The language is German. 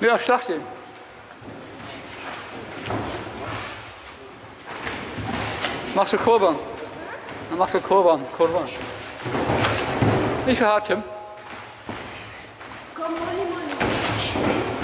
Ja, schlag ihn. Machst du Kurban? Dann machst du Kurban. Kurban. Nicht so hart, Tim. Komm, Molly, Molly.